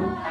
Bye.